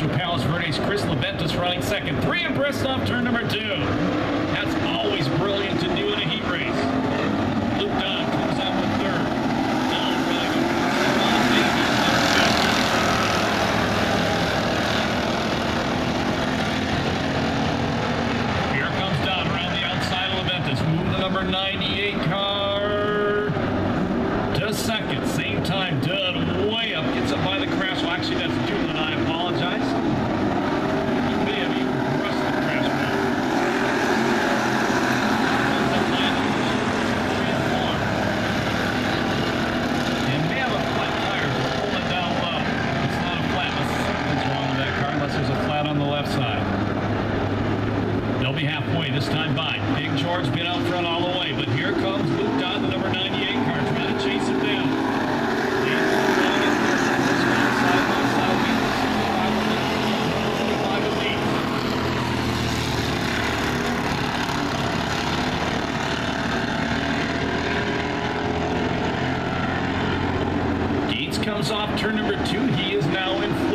Rancho Palos Verdes, Chris Leventis running second. Three abreast off turn number two. That's always brilliant to do in a heat race. Luke Dunn comes out with third. Dunn really good. Here comes Dunn around the outside of Leventis. Moving the number 98 car left side. They'll be halfway this time by. Big George been out front all the way, but here comes Luke Dunn, the number 98 car, trying to chase him down. Gates comes off turn number two. He is now in